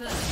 First.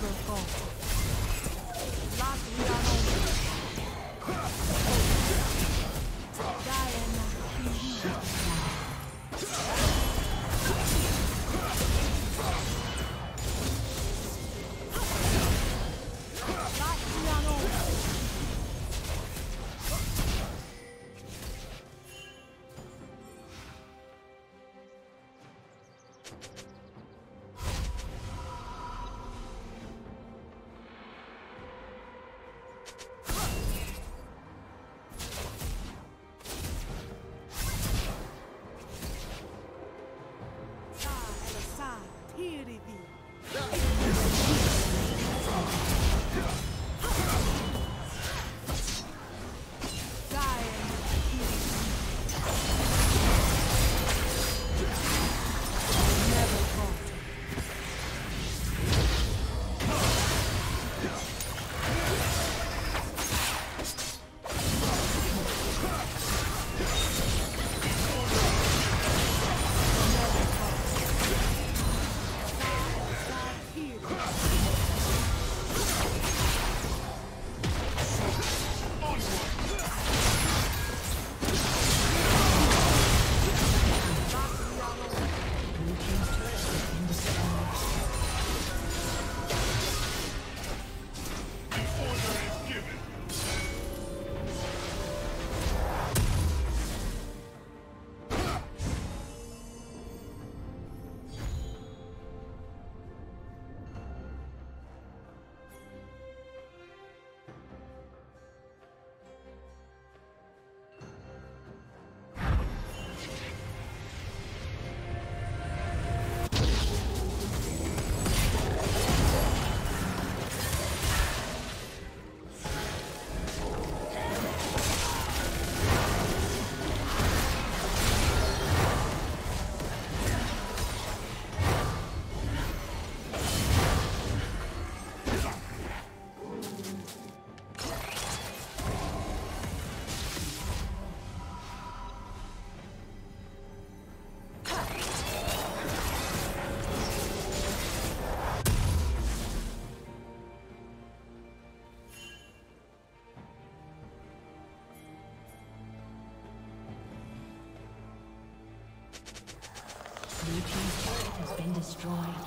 Never falter. Latriano. Diana. Destroyed.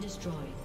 destroyed.